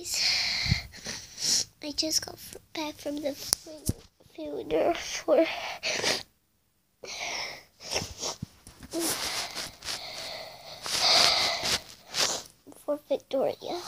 guys. I just got back from the theater for for Victoria.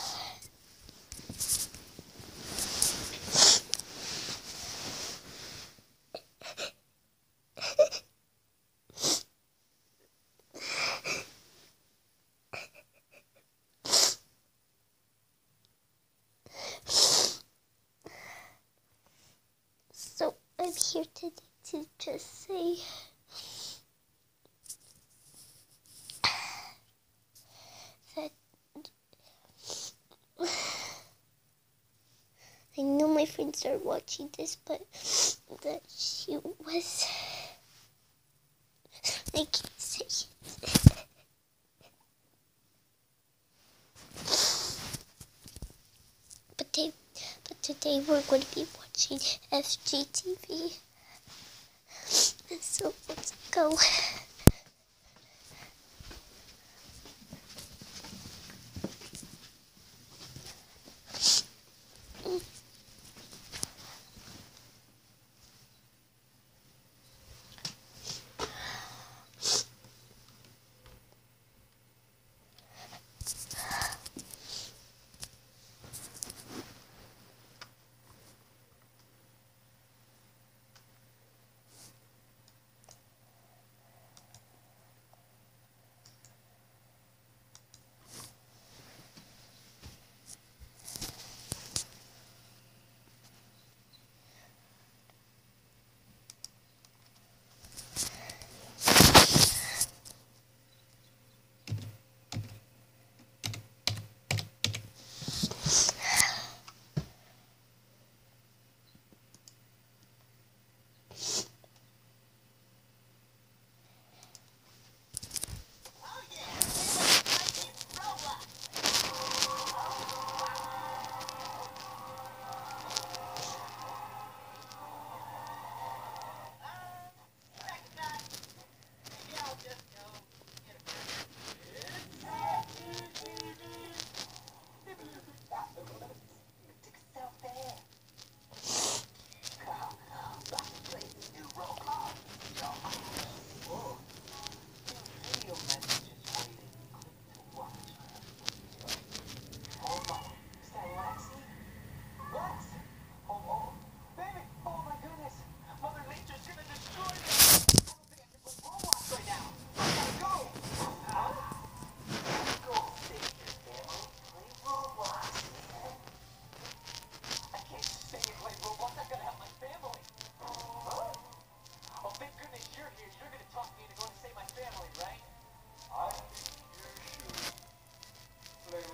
So I'm here today to just say that I know my friends are watching this, but that she was. I can't say it. But they, but today we're going to be watching FGTV. So let's go.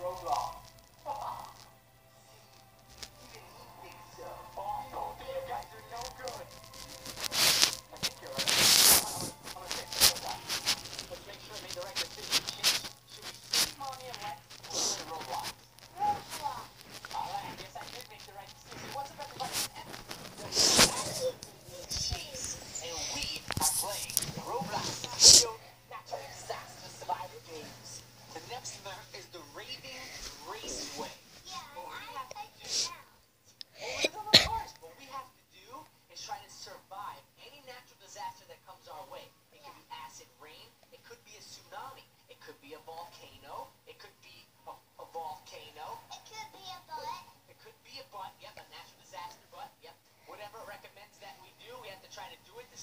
roadblock.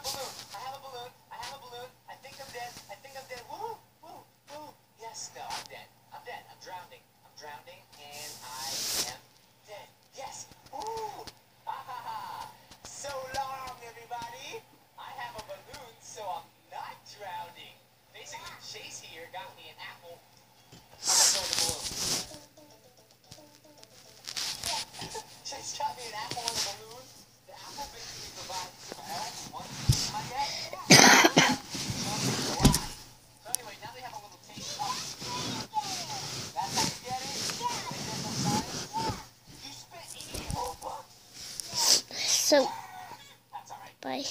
balloon. I have a balloon. I think I'm dead. I think I'm dead. Woo! Woo! Woo! Yes, no, I'm dead. I'm dead. I'm drowning. I'm drowning and I am dead. Yes. Ooh. Ha ha ha. So long, everybody. I have a balloon, so I'm not drowning. Basically, Chase here got me an apple. I'm gonna throw the balloon. Chase got me an apple and a balloon. The apple basically provides some help once am I get? So anyway, now they have a little taste of That's how you get it? They did some science? You spit evil book. So, bye.